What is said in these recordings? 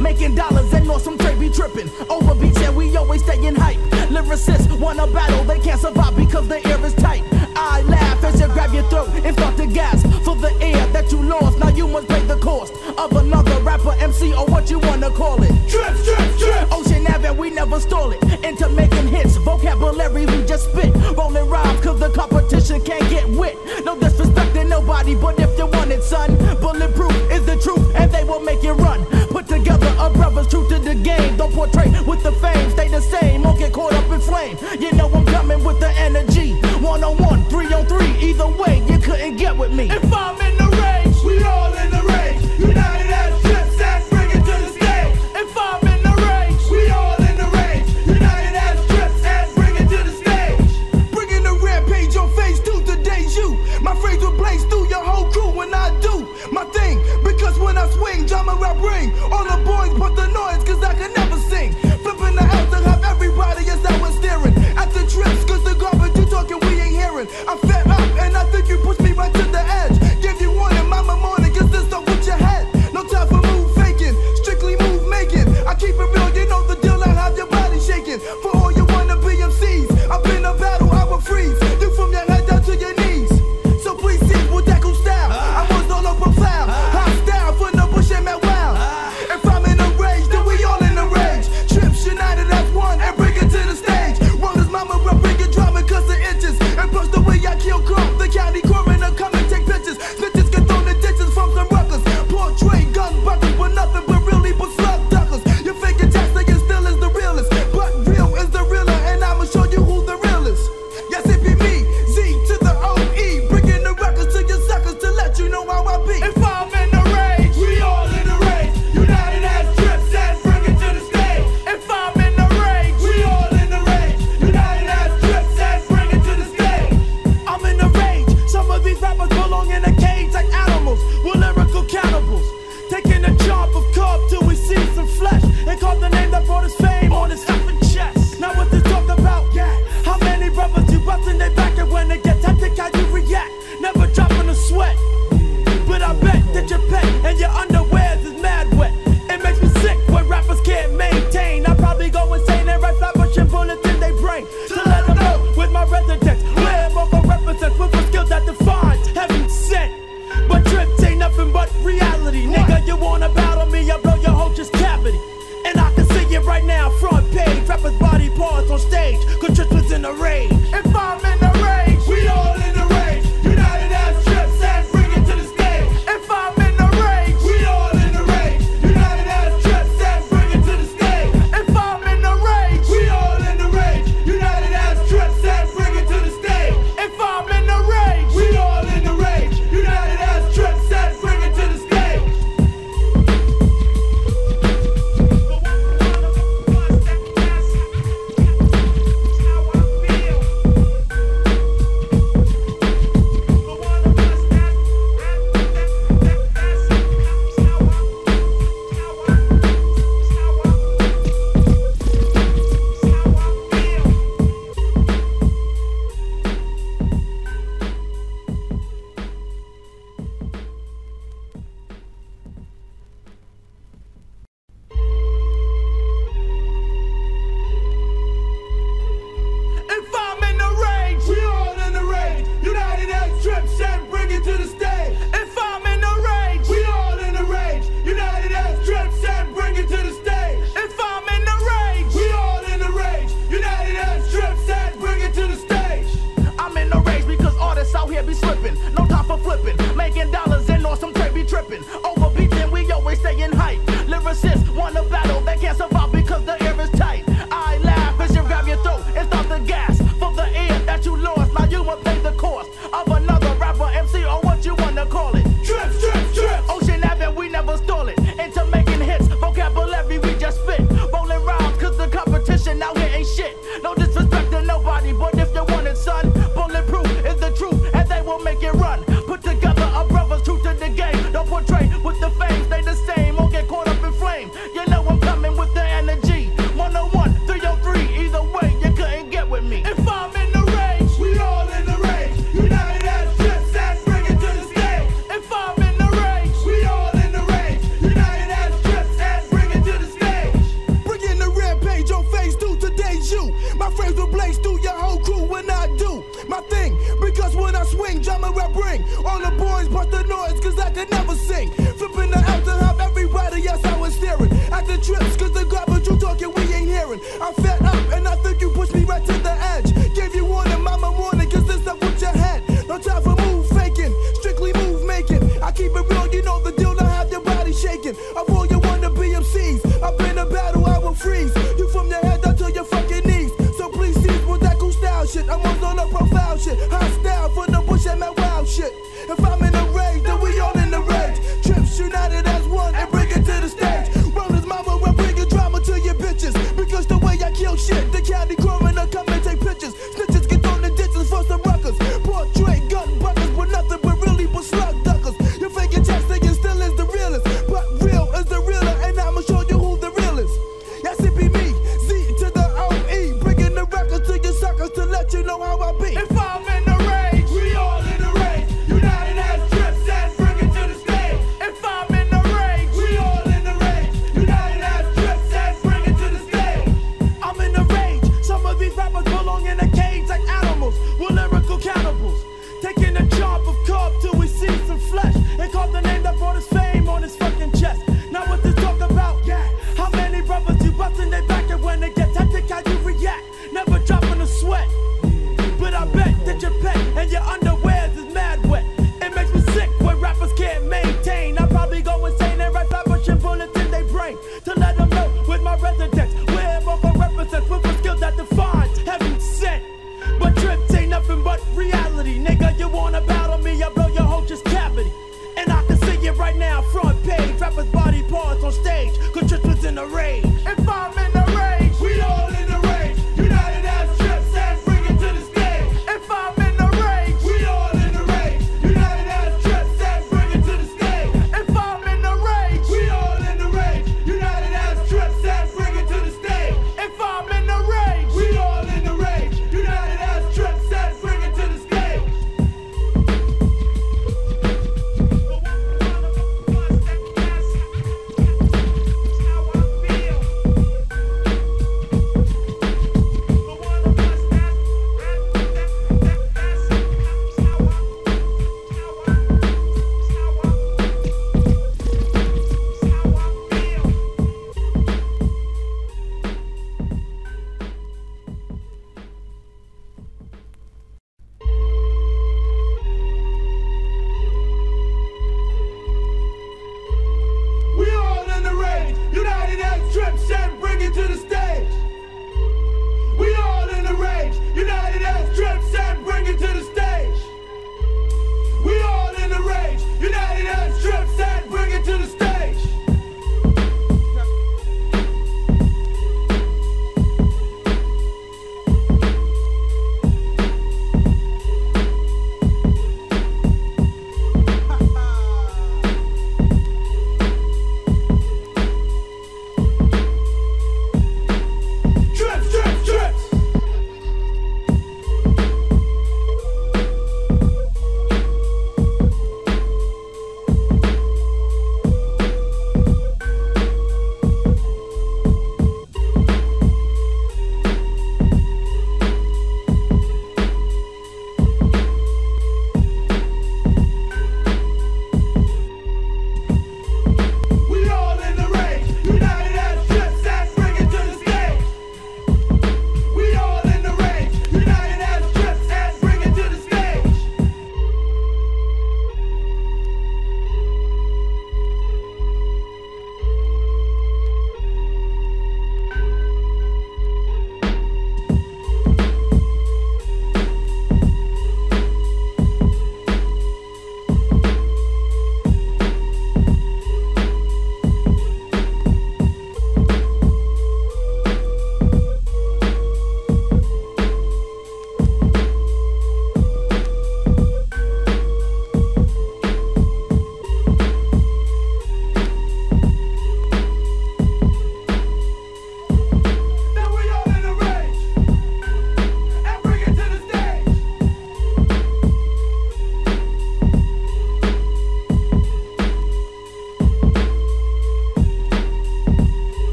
Making dollars and awesome some trade be tripping. Over beach and we always staying hype. Lyricists wanna battle, they can't survive because the air is tight. I laugh as you grab your throat and start to gasp for the air that you lost. Now you must pay the cost of another rapper, MC, or what you wanna call it. Trip, trip, trip. Ocean Avenue, we never stole it into making One about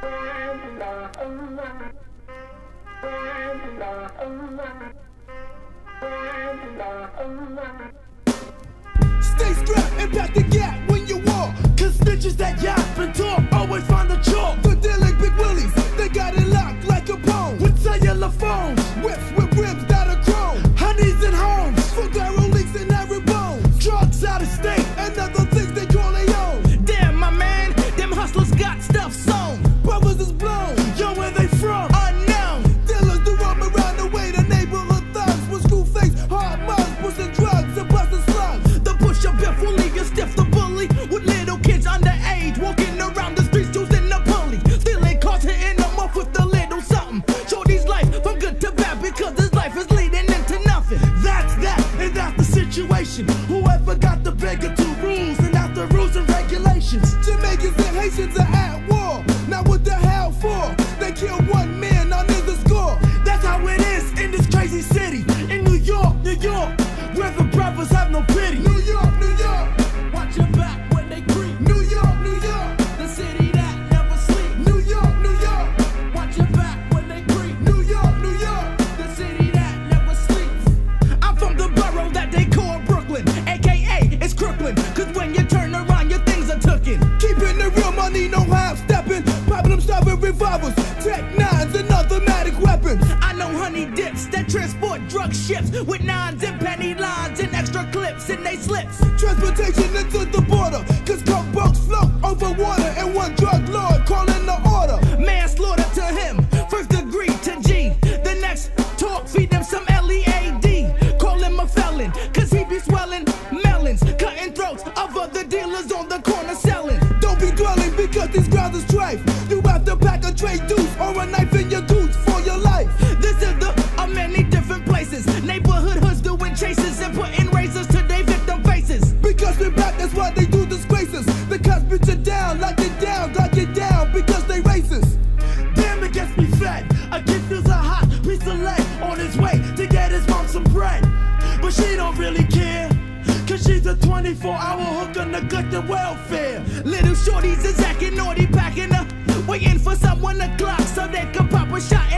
Stay strapped and pack the gap when you walk. Cause snitches that yap and talk always find the chalk. But they're like big willies, they got it locked like a bone. With cellular phones, whips with ribs tech nines another magic weapon. I know honey dips that transport drug ships with nines and penny lines and extra clips in they slips. Transportation into neglect the welfare. Little shorties is acting naughty, packing up, waiting for someone to clock so they can pop a shot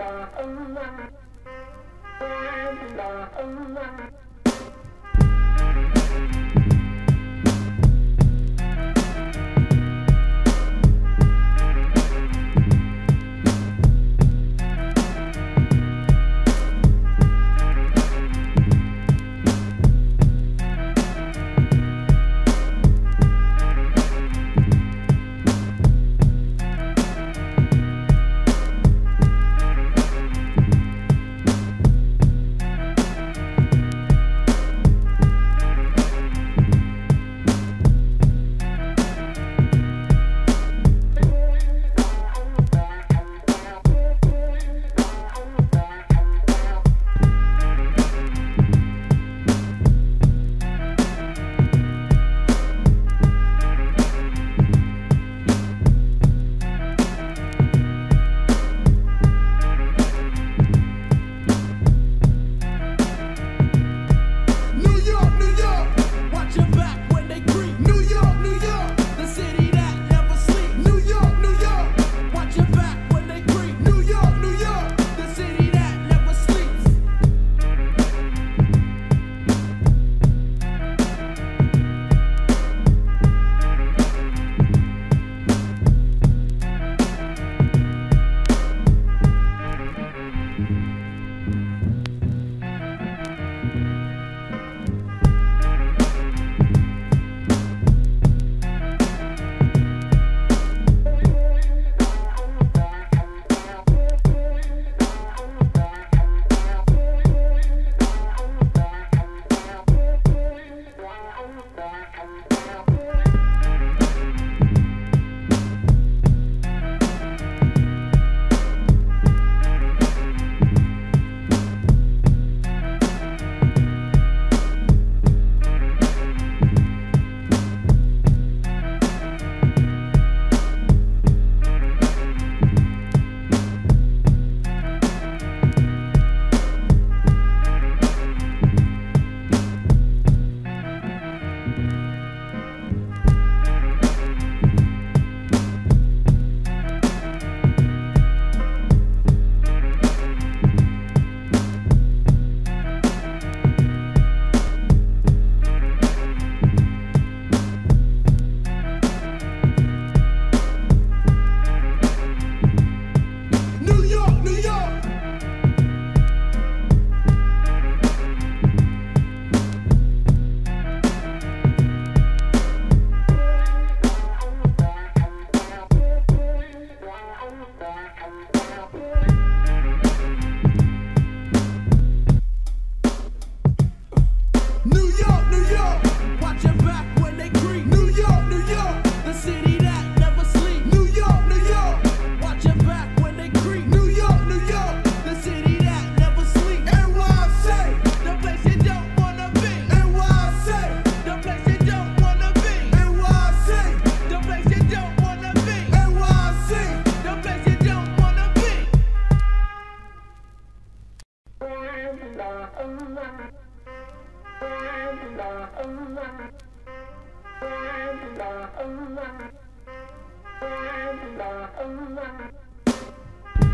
Thank you.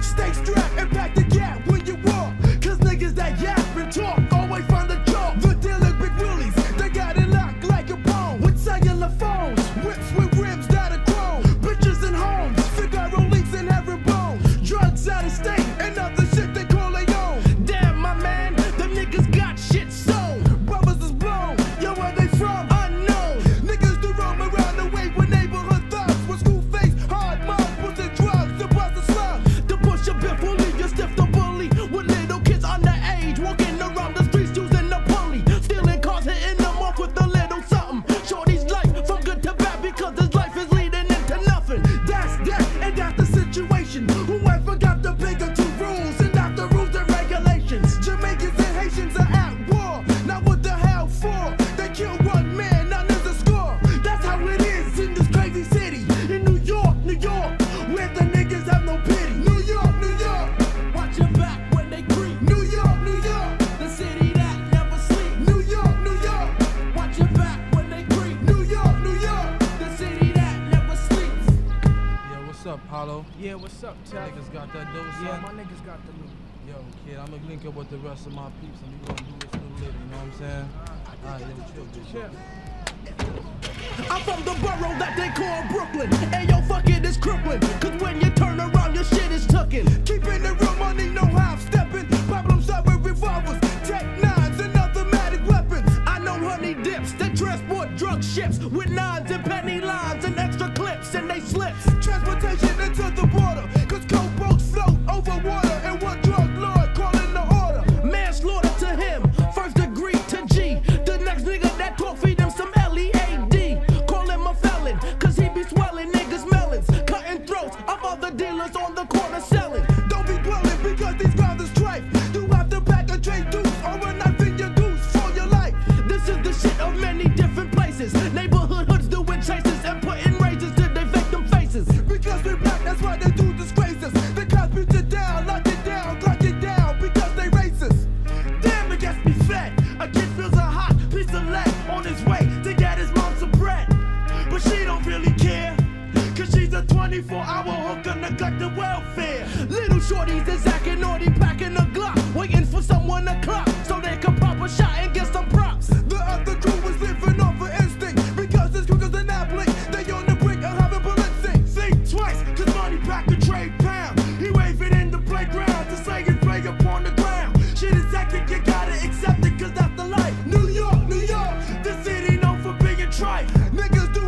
Stay strapped and pack the gap when you walk. Cause niggas that yap and talk always find the me link up with the rest of my peeps and we gonna do this through later, you know what I'm saying? All right, yo, chill, chill. I'm from the borough that Niggas do